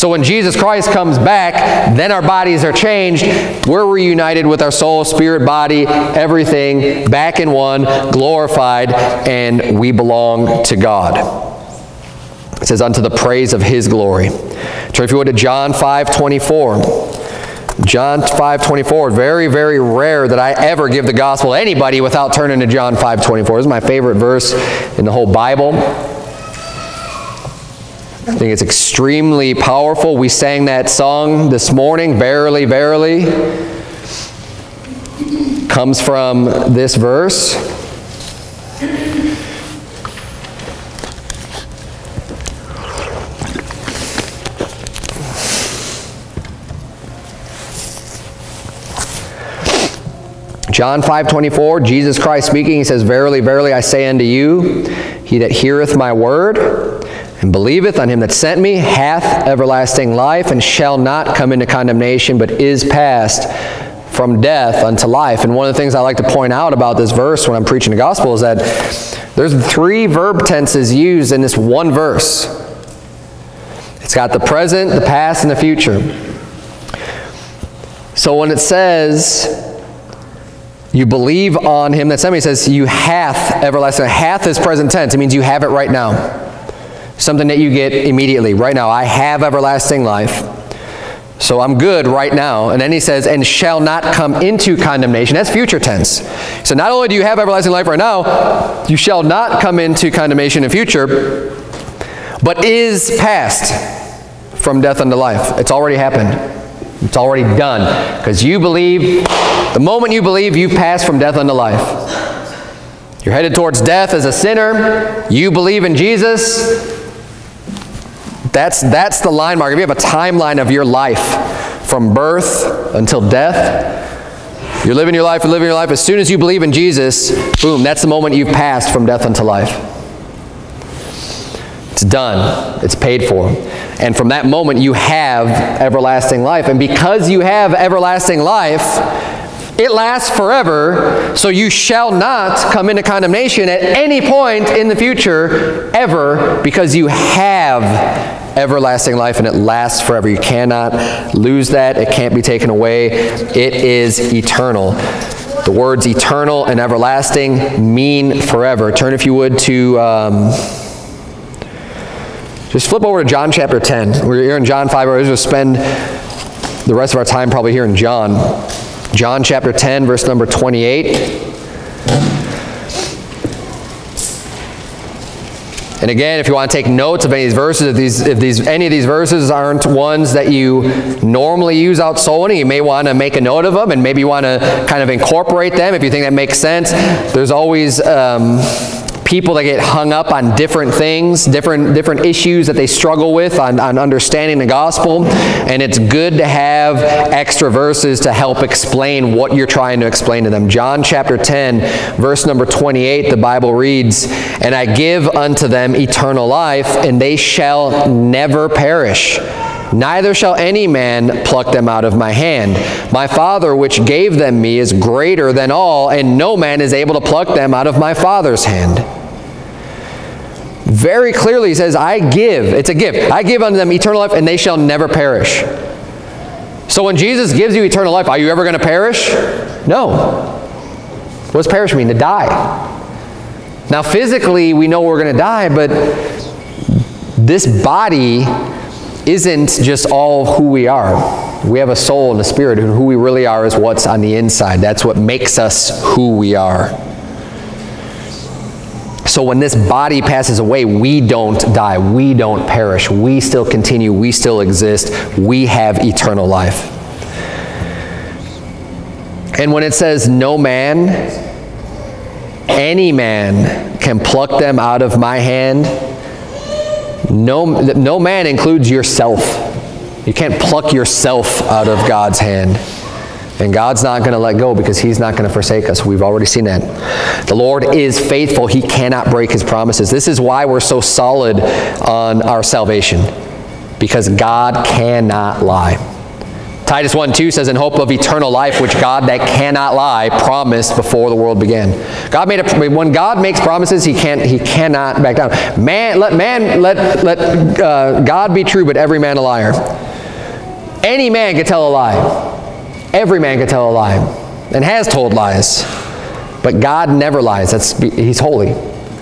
So when Jesus Christ comes back, then our bodies are changed. We're reunited with our soul, spirit, body, everything, back in one, glorified, and we belong to God. It says, unto the praise of his glory. Turn if you would to John 5, 24. John 5.24, very, very rare that I ever give the gospel to anybody without turning to John 5.24. This is my favorite verse in the whole Bible. I think it's extremely powerful. We sang that song this morning, Verily, Verily. Comes from this verse. John 5:24, Jesus Christ speaking, he says, Verily, verily, I say unto you, he that heareth my word and believeth on him that sent me hath everlasting life and shall not come into condemnation, but is passed from death unto life. And one of the things I like to point out about this verse when I'm preaching the gospel is that there's three verb tenses used in this one verse. It's got the present, the past, and the future. So when it says, you believe on him that me. says, you hath everlasting. Hath is present tense. It means you have it right now. Something that you get immediately, right now. I have everlasting life. So I'm good right now. And then he says, and shall not come into condemnation. That's future tense. So not only do you have everlasting life right now, you shall not come into condemnation in future, but is past from death unto life. It's already happened. It's already done. Because you believe, the moment you believe, you've passed from death unto life. You're headed towards death as a sinner. You believe in Jesus. That's, that's the line mark. If you have a timeline of your life from birth until death, you're living your life, you're living your life. As soon as you believe in Jesus, boom, that's the moment you've passed from death unto life. It's done. It's paid for. And from that moment, you have everlasting life. And because you have everlasting life, it lasts forever, so you shall not come into condemnation at any point in the future, ever, because you have everlasting life and it lasts forever. You cannot lose that. It can't be taken away. It is eternal. The words eternal and everlasting mean forever. Turn, if you would, to... Um, just flip over to John chapter 10. We're here in John 5. We're just going to spend the rest of our time probably here in John. John chapter 10, verse number 28. And again, if you want to take notes of any of these verses, if, these, if these, any of these verses aren't ones that you normally use out solely, you may want to make a note of them and maybe you want to kind of incorporate them if you think that makes sense. There's always... Um, people that get hung up on different things, different, different issues that they struggle with on, on understanding the gospel. And it's good to have extra verses to help explain what you're trying to explain to them. John chapter 10, verse number 28, the Bible reads, And I give unto them eternal life, and they shall never perish neither shall any man pluck them out of my hand. My Father which gave them me is greater than all, and no man is able to pluck them out of my Father's hand. Very clearly he says, I give. It's a gift. I give unto them eternal life, and they shall never perish. So when Jesus gives you eternal life, are you ever going to perish? No. What does perish mean? To die. Now physically, we know we're going to die, but this body isn't just all who we are. We have a soul and a spirit, and who we really are is what's on the inside. That's what makes us who we are. So when this body passes away, we don't die. We don't perish. We still continue. We still exist. We have eternal life. And when it says no man, any man can pluck them out of my hand, no, no man includes yourself. You can't pluck yourself out of God's hand. And God's not going to let go because he's not going to forsake us. We've already seen that. The Lord is faithful. He cannot break his promises. This is why we're so solid on our salvation. Because God cannot lie. Titus 1 2 says, In hope of eternal life, which God that cannot lie promised before the world began. God made a, when God makes promises, he, can't, he cannot back down. Man, let, man, let, let uh, God be true, but every man a liar. Any man can tell a lie. Every man can tell a lie and has told lies. But God never lies. That's, he's holy.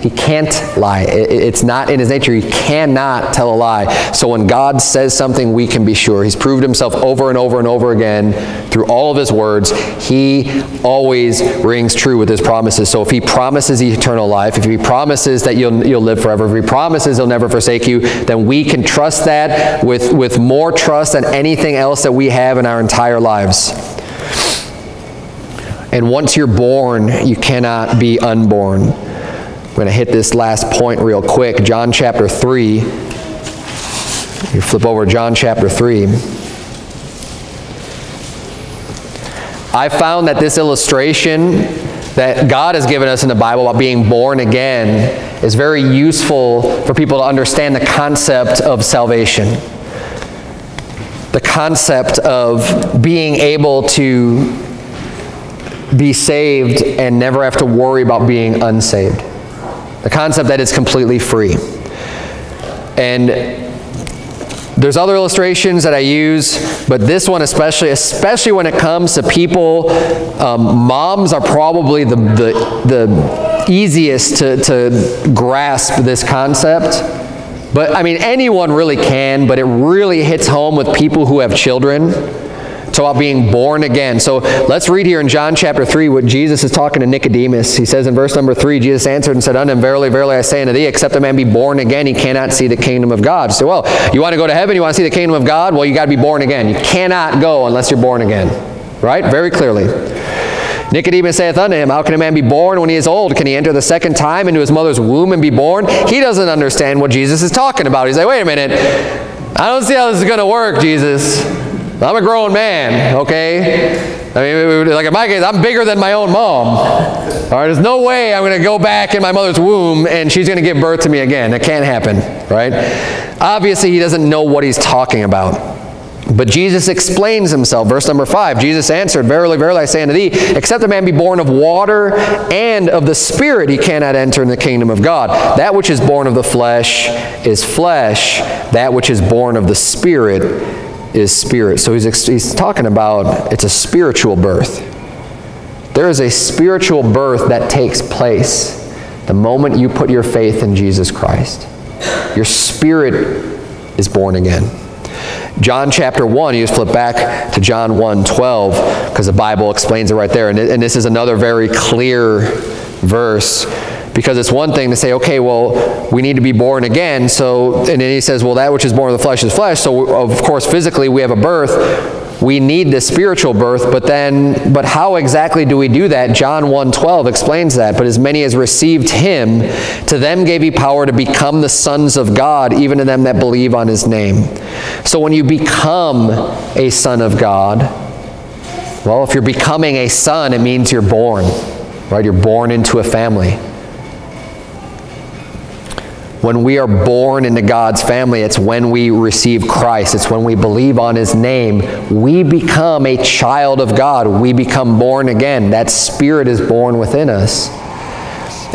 He can't lie. It's not in his nature. He cannot tell a lie. So when God says something, we can be sure. He's proved himself over and over and over again through all of his words. He always rings true with his promises. So if he promises eternal life, if he promises that you'll, you'll live forever, if he promises he'll never forsake you, then we can trust that with, with more trust than anything else that we have in our entire lives. And once you're born, you cannot be unborn. I'm going to hit this last point real quick. John chapter 3. You flip over John chapter 3. I found that this illustration that God has given us in the Bible about being born again is very useful for people to understand the concept of salvation. The concept of being able to be saved and never have to worry about being unsaved. The concept that it's completely free. And there's other illustrations that I use, but this one especially, especially when it comes to people, um, moms are probably the, the, the easiest to, to grasp this concept But I mean, anyone really can, but it really hits home with people who have children. It's about being born again. So let's read here in John chapter 3 what Jesus is talking to Nicodemus. He says in verse number 3, Jesus answered and said unto him, Verily, verily, I say unto thee, except a man be born again, he cannot see the kingdom of God. So, well, you want to go to heaven? You want to see the kingdom of God? Well, you got to be born again. You cannot go unless you're born again. Right? Very clearly. Nicodemus saith unto him, How can a man be born when he is old? Can he enter the second time into his mother's womb and be born? He doesn't understand what Jesus is talking about. He's like, Wait a minute. I don't see how this is going to work, Jesus. I'm a grown man, okay? I mean, like in my case, I'm bigger than my own mom. All right, there's no way I'm going to go back in my mother's womb and she's going to give birth to me again. That can't happen, right? Obviously, he doesn't know what he's talking about. But Jesus explains himself. Verse number 5, Jesus answered, Verily, verily, I say unto thee, except a man be born of water and of the Spirit, he cannot enter in the kingdom of God. That which is born of the flesh is flesh. That which is born of the Spirit is spirit. So he's, he's talking about it's a spiritual birth. There is a spiritual birth that takes place the moment you put your faith in Jesus Christ. Your spirit is born again. John chapter 1, you just flip back to John 1 12, because the Bible explains it right there. And, and this is another very clear verse because it's one thing to say, okay, well, we need to be born again. So, and then he says, well, that which is born of the flesh is flesh. So, of course, physically we have a birth. We need the spiritual birth, but then, but how exactly do we do that? John 1.12 explains that. But as many as received him, to them gave he power to become the sons of God, even to them that believe on his name. So when you become a son of God, well, if you're becoming a son, it means you're born, right? You're born into a family. When we are born into God's family, it's when we receive Christ. It's when we believe on His name. We become a child of God. We become born again. That Spirit is born within us.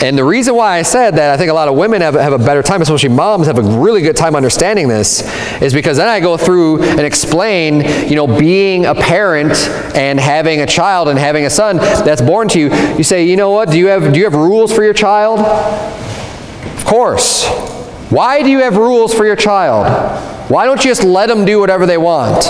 And the reason why I said that, I think a lot of women have, have a better time, especially moms have a really good time understanding this, is because then I go through and explain, you know, being a parent and having a child and having a son that's born to you. You say, you know what, do you have, do you have rules for your child? Of course. Why do you have rules for your child? Why don't you just let them do whatever they want?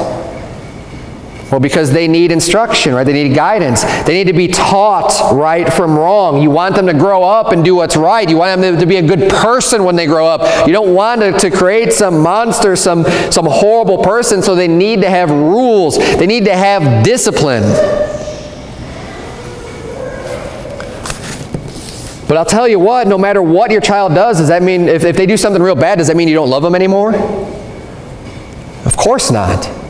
Well, because they need instruction, right? They need guidance. They need to be taught right from wrong. You want them to grow up and do what's right. You want them to be a good person when they grow up. You don't want to, to create some monster, some, some horrible person, so they need to have rules. They need to have discipline. But I'll tell you what, no matter what your child does, does that mean, if, if they do something real bad, does that mean you don't love them anymore? Of course not.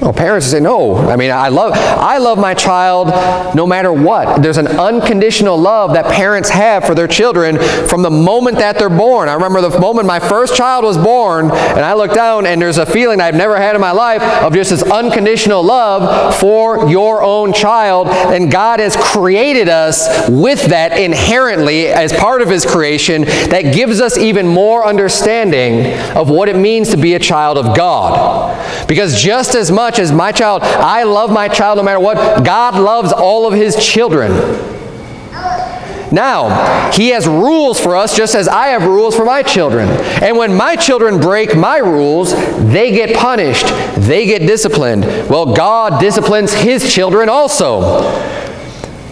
Well, parents say, no. I mean, I love, I love my child no matter what. There's an unconditional love that parents have for their children from the moment that they're born. I remember the moment my first child was born, and I looked down, and there's a feeling I've never had in my life of just this unconditional love for your own child. And God has created us with that inherently as part of His creation that gives us even more understanding of what it means to be a child of God. Because just as much much as my child, I love my child no matter what, God loves all of his children. Now, he has rules for us just as I have rules for my children. And when my children break my rules, they get punished. They get disciplined. Well, God disciplines his children also.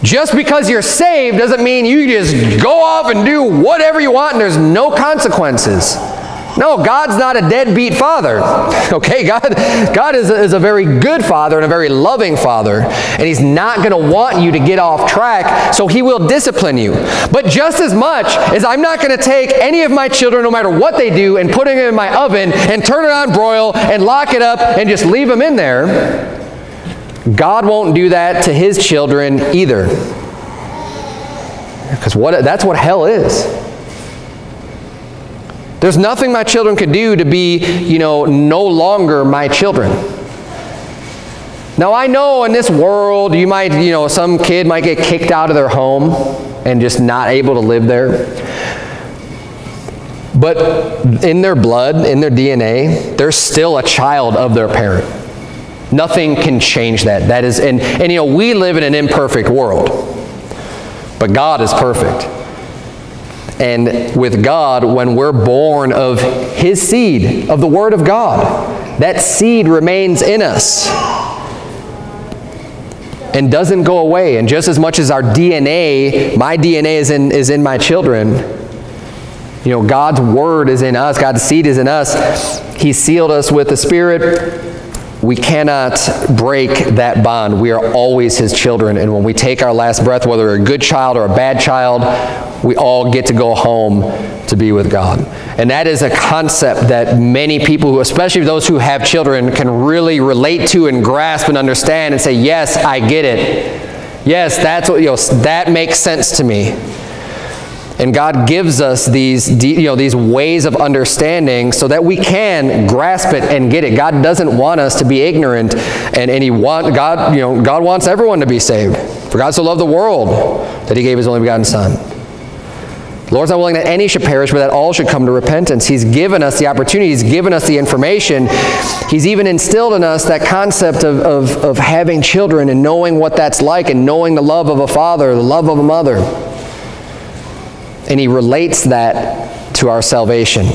Just because you're saved doesn't mean you just go off and do whatever you want and there's no consequences. No, God's not a deadbeat father. Okay, God, God is a, is a very good father and a very loving father, and He's not going to want you to get off track, so He will discipline you. But just as much as I'm not going to take any of my children, no matter what they do, and put them in my oven and turn it on broil and lock it up and just leave them in there, God won't do that to His children either. Because what, that's what hell is. There's nothing my children could do to be, you know, no longer my children. Now I know in this world you might, you know, some kid might get kicked out of their home and just not able to live there. But in their blood, in their DNA, they're still a child of their parent. Nothing can change that. That is, and, and you know, we live in an imperfect world. But God is perfect. And with God, when we're born of His seed, of the Word of God, that seed remains in us and doesn't go away. And just as much as our DNA, my DNA is in, is in my children, you know, God's Word is in us, God's seed is in us. He sealed us with the Spirit we cannot break that bond. We are always his children. And when we take our last breath, whether we're a good child or a bad child, we all get to go home to be with God. And that is a concept that many people, who, especially those who have children, can really relate to and grasp and understand and say, yes, I get it. Yes, that's what, you know, that makes sense to me. And God gives us these, you know, these ways of understanding so that we can grasp it and get it. God doesn't want us to be ignorant, and, and He want God, you know, God wants everyone to be saved. For God so loved the world that He gave His only begotten Son. The Lord's not willing that any should perish, but that all should come to repentance. He's given us the opportunity. He's given us the information. He's even instilled in us that concept of, of, of having children and knowing what that's like and knowing the love of a father, the love of a mother. And he relates that to our salvation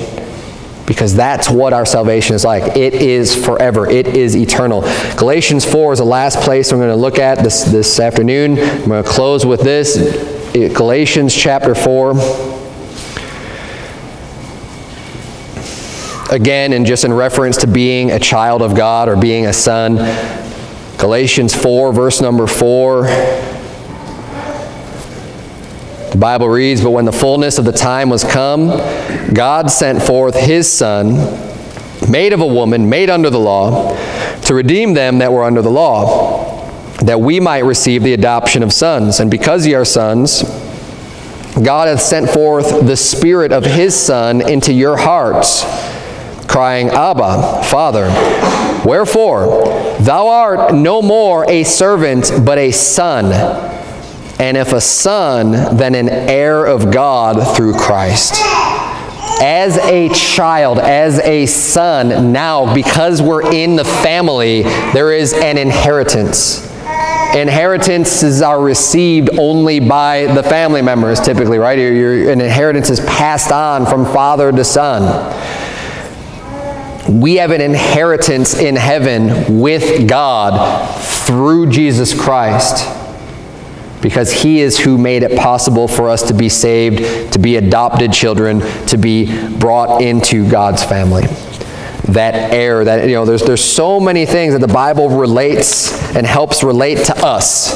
because that's what our salvation is like. It is forever. It is eternal. Galatians 4 is the last place I'm going to look at this, this afternoon. I'm going to close with this. Galatians chapter 4. Again, and just in reference to being a child of God or being a son. Galatians 4, verse number 4. The Bible reads, But when the fullness of the time was come, God sent forth his Son, made of a woman, made under the law, to redeem them that were under the law, that we might receive the adoption of sons. And because ye are sons, God hath sent forth the Spirit of his Son into your hearts, crying, Abba, Father. Wherefore, thou art no more a servant, but a son and if a son, then an heir of God through Christ. As a child, as a son, now, because we're in the family, there is an inheritance. Inheritances are received only by the family members, typically, right? Your, your, an inheritance is passed on from father to son. We have an inheritance in heaven with God through Jesus Christ because he is who made it possible for us to be saved, to be adopted children, to be brought into God's family. That heir, that you know, there's there's so many things that the Bible relates and helps relate to us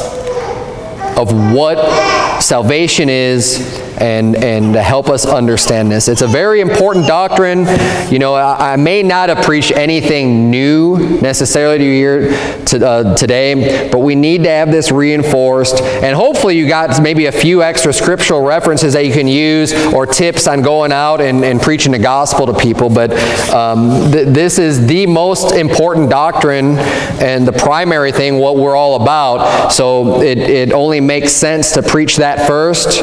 of what salvation is and, and help us understand this. It's a very important doctrine. You know, I, I may not preach anything new necessarily to you to, uh, today, but we need to have this reinforced. And hopefully you got maybe a few extra scriptural references that you can use or tips on going out and, and preaching the gospel to people. But um, th this is the most important doctrine and the primary thing what we're all about. So it, it only makes sense to preach that first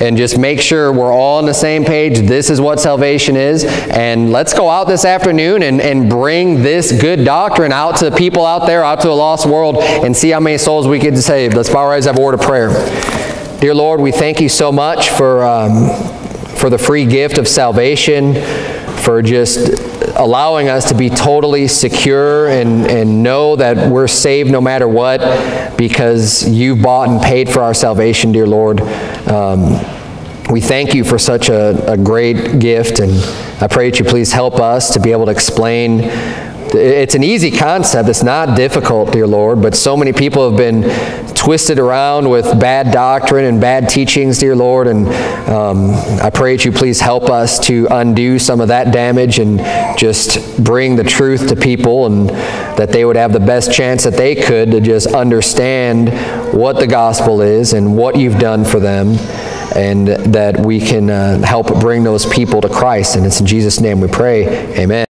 and just just make sure we're all on the same page. This is what salvation is. And let's go out this afternoon and, and bring this good doctrine out to the people out there, out to a lost world, and see how many souls we can save. Let's bow our eyes have a word of prayer. Dear Lord, we thank you so much for, um, for the free gift of salvation, for just allowing us to be totally secure and, and know that we're saved no matter what because you've bought and paid for our salvation, dear Lord. Um, we thank you for such a, a great gift, and I pray that you please help us to be able to explain. It's an easy concept. It's not difficult, dear Lord, but so many people have been twisted around with bad doctrine and bad teachings, dear Lord, and um, I pray that you please help us to undo some of that damage and just bring the truth to people and that they would have the best chance that they could to just understand what the gospel is and what you've done for them and that we can uh, help bring those people to Christ. And it's in Jesus' name we pray. Amen.